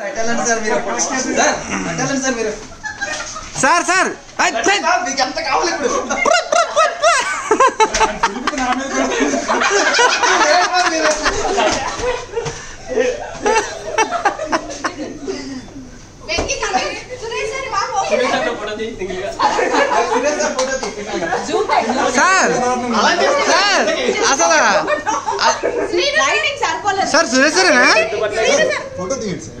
sir sir sir sir అసలు sir Suresh photo తీయండి sir